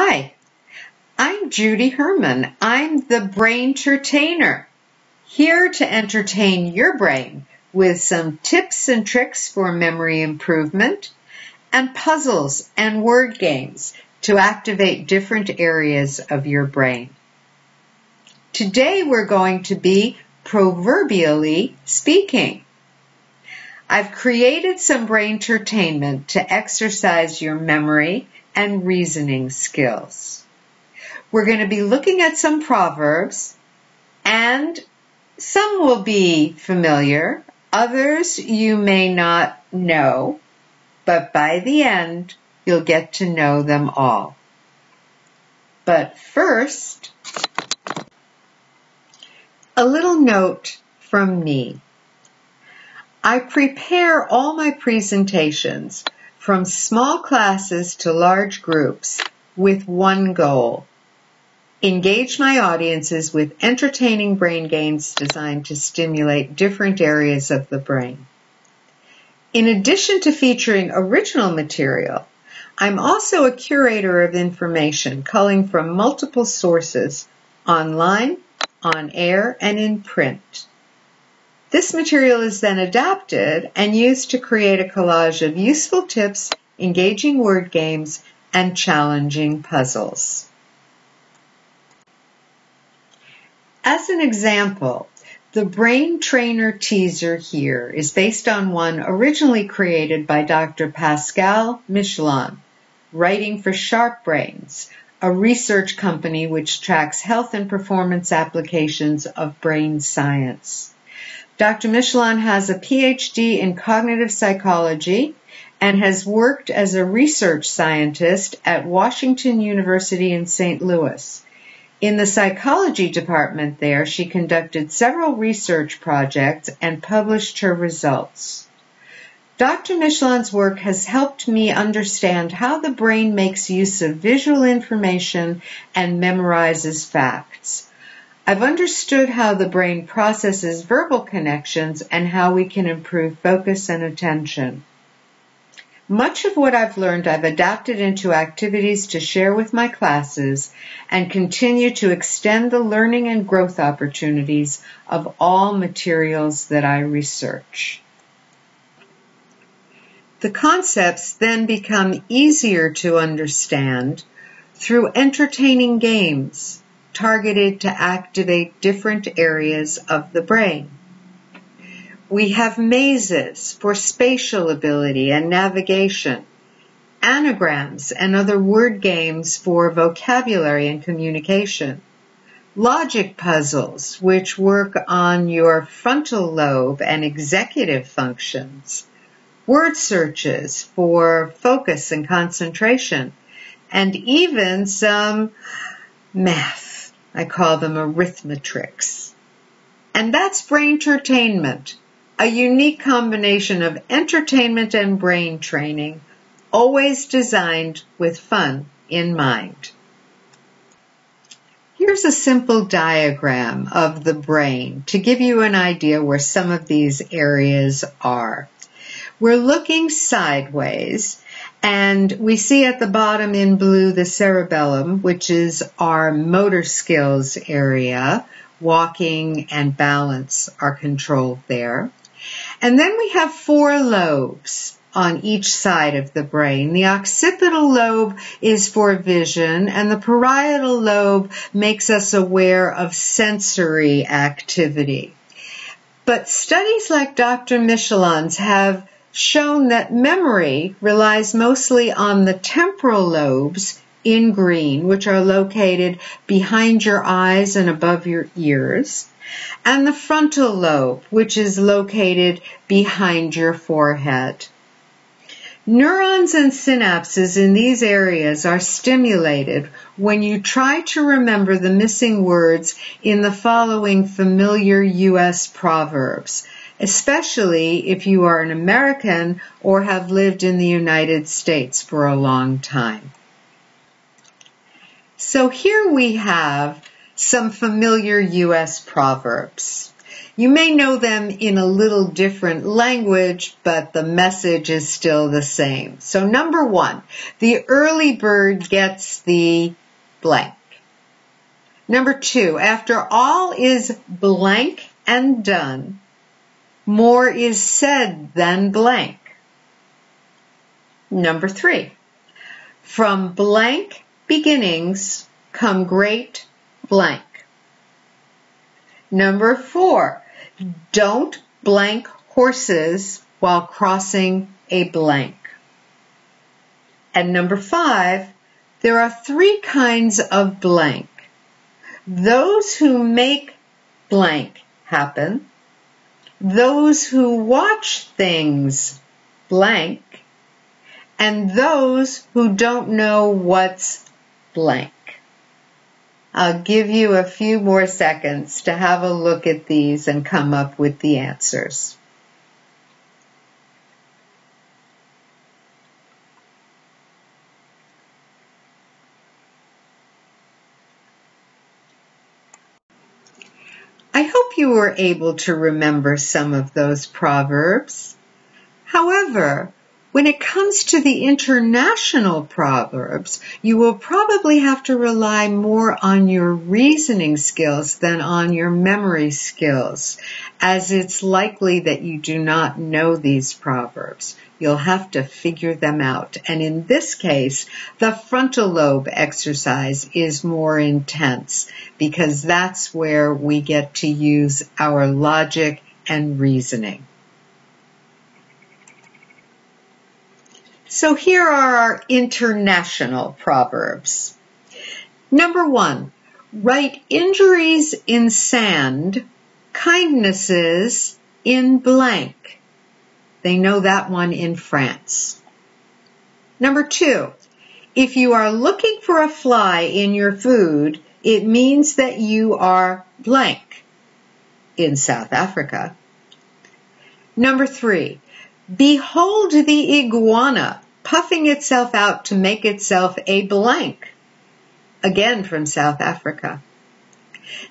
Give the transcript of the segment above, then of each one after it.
Hi, I'm Judy Herman. I'm the Brain Entertainer, here to entertain your brain with some tips and tricks for memory improvement and puzzles and word games to activate different areas of your brain. Today we're going to be proverbially speaking. I've created some brain entertainment to exercise your memory and reasoning skills. We're going to be looking at some proverbs and some will be familiar, others you may not know, but by the end you'll get to know them all. But first, a little note from me. I prepare all my presentations from small classes to large groups with one goal. Engage my audiences with entertaining brain games designed to stimulate different areas of the brain. In addition to featuring original material, I'm also a curator of information culling from multiple sources online, on air, and in print. This material is then adapted and used to create a collage of useful tips, engaging word games, and challenging puzzles. As an example, the Brain Trainer teaser here is based on one originally created by Dr. Pascal Michelon, writing for Sharp Brains, a research company which tracks health and performance applications of brain science. Dr. Michelon has a PhD in cognitive psychology and has worked as a research scientist at Washington University in St. Louis. In the psychology department there, she conducted several research projects and published her results. Dr. Michelon's work has helped me understand how the brain makes use of visual information and memorizes facts. I've understood how the brain processes verbal connections and how we can improve focus and attention. Much of what I've learned I've adapted into activities to share with my classes and continue to extend the learning and growth opportunities of all materials that I research. The concepts then become easier to understand through entertaining games targeted to activate different areas of the brain. We have mazes for spatial ability and navigation, anagrams and other word games for vocabulary and communication, logic puzzles which work on your frontal lobe and executive functions, word searches for focus and concentration, and even some math. I call them arithmetrics. And that's brain entertainment, a unique combination of entertainment and brain training, always designed with fun in mind. Here's a simple diagram of the brain to give you an idea where some of these areas are. We're looking sideways and we see at the bottom in blue the cerebellum, which is our motor skills area. Walking and balance are controlled there. And then we have four lobes on each side of the brain. The occipital lobe is for vision and the parietal lobe makes us aware of sensory activity. But studies like Dr. Michelon's have shown that memory relies mostly on the temporal lobes in green, which are located behind your eyes and above your ears, and the frontal lobe, which is located behind your forehead. Neurons and synapses in these areas are stimulated when you try to remember the missing words in the following familiar U.S. proverbs especially if you are an American or have lived in the United States for a long time. So here we have some familiar U.S. proverbs. You may know them in a little different language, but the message is still the same. So number one, the early bird gets the blank. Number two, after all is blank and done, more is said than blank. Number three, from blank beginnings come great blank. Number four, don't blank horses while crossing a blank. And number five, there are three kinds of blank. Those who make blank happen, those who watch things blank, and those who don't know what's blank. I'll give you a few more seconds to have a look at these and come up with the answers. I hope you were able to remember some of those proverbs. However, when it comes to the international proverbs, you will probably have to rely more on your reasoning skills than on your memory skills, as it's likely that you do not know these proverbs. You'll have to figure them out. And in this case, the frontal lobe exercise is more intense because that's where we get to use our logic and reasoning. So here are our international proverbs. Number one, write injuries in sand, kindnesses in blank. They know that one in France. Number two, if you are looking for a fly in your food, it means that you are blank in South Africa. Number three, Behold the iguana puffing itself out to make itself a blank. Again from South Africa.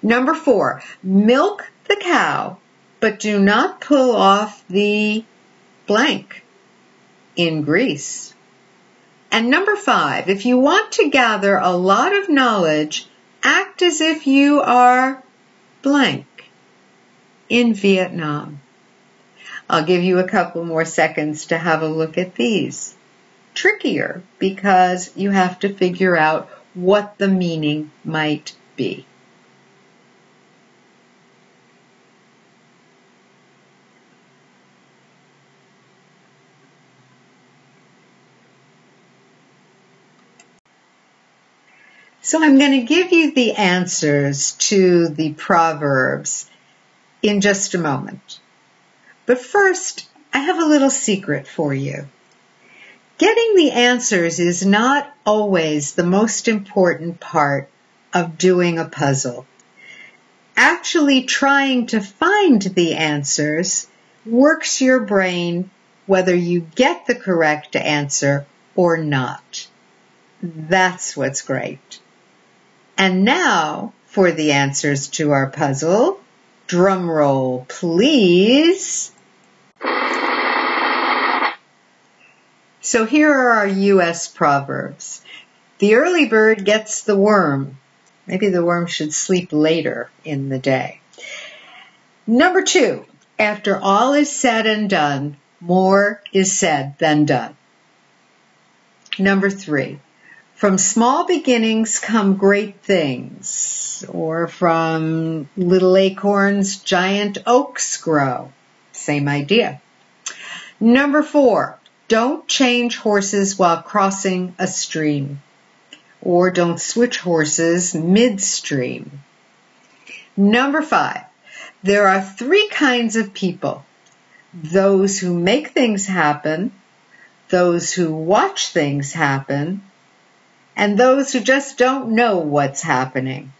Number four, milk the cow, but do not pull off the blank in Greece. And number five, if you want to gather a lot of knowledge, act as if you are blank in Vietnam. I'll give you a couple more seconds to have a look at these. Trickier because you have to figure out what the meaning might be. So I'm going to give you the answers to the Proverbs in just a moment. But first, I have a little secret for you. Getting the answers is not always the most important part of doing a puzzle. Actually trying to find the answers works your brain whether you get the correct answer or not. That's what's great. And now for the answers to our puzzle. Drum roll, please. So here are our U.S. proverbs. The early bird gets the worm. Maybe the worm should sleep later in the day. Number two, after all is said and done, more is said than done. Number three, from small beginnings come great things, or from little acorns, giant oaks grow. Same idea. Number four, don't change horses while crossing a stream, or don't switch horses midstream. Number five, there are three kinds of people. Those who make things happen, those who watch things happen, and those who just don't know what's happening.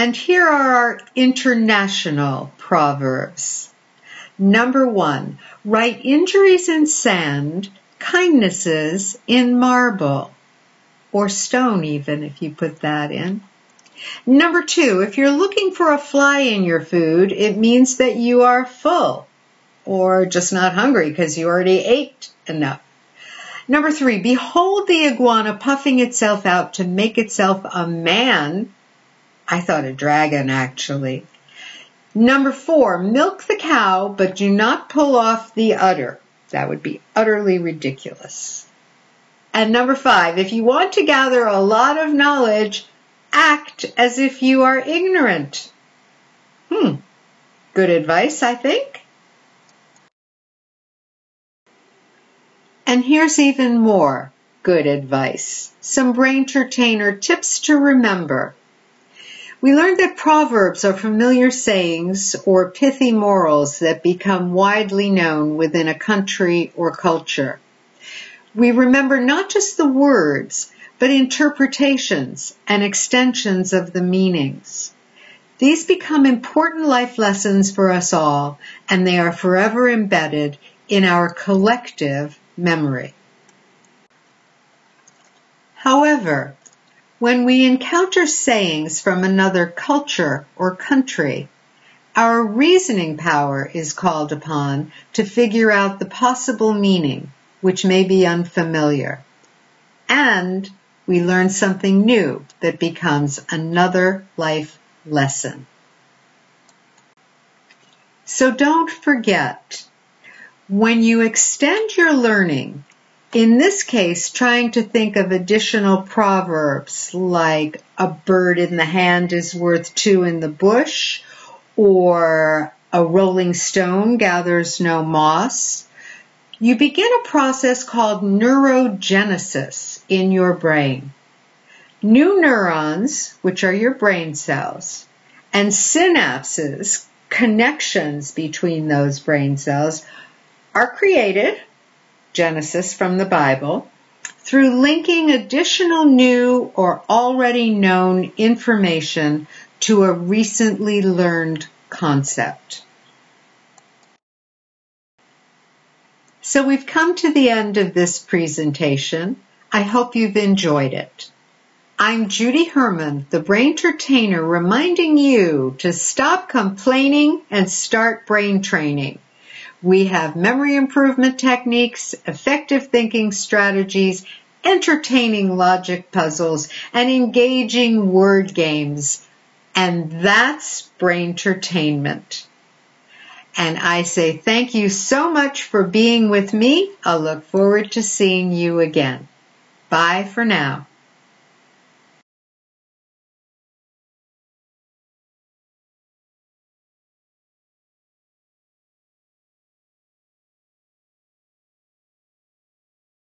And here are our international proverbs. Number one, write injuries in sand, kindnesses in marble. or stone even if you put that in. Number two, if you're looking for a fly in your food, it means that you are full or just not hungry because you already ate enough. Number three, behold the iguana puffing itself out to make itself a man. I thought a dragon actually. Number four, milk the cow, but do not pull off the udder. That would be utterly ridiculous. And number five, if you want to gather a lot of knowledge, act as if you are ignorant. Hmm, good advice, I think. And here's even more good advice. Some brain entertainer tips to remember. We learned that proverbs are familiar sayings or pithy morals that become widely known within a country or culture. We remember not just the words, but interpretations and extensions of the meanings. These become important life lessons for us all, and they are forever embedded in our collective memory. However, when we encounter sayings from another culture or country, our reasoning power is called upon to figure out the possible meaning, which may be unfamiliar. And we learn something new that becomes another life lesson. So don't forget, when you extend your learning in this case, trying to think of additional proverbs like a bird in the hand is worth two in the bush or a rolling stone gathers no moss. You begin a process called neurogenesis in your brain. New neurons, which are your brain cells, and synapses, connections between those brain cells, are created Genesis from the Bible through linking additional new or already known information to a recently learned concept. So we've come to the end of this presentation. I hope you've enjoyed it. I'm Judy Herman, the brain entertainer, reminding you to stop complaining and start brain training. We have memory improvement techniques, effective thinking strategies, entertaining logic puzzles, and engaging word games. And that's brain entertainment. And I say thank you so much for being with me. I'll look forward to seeing you again. Bye for now.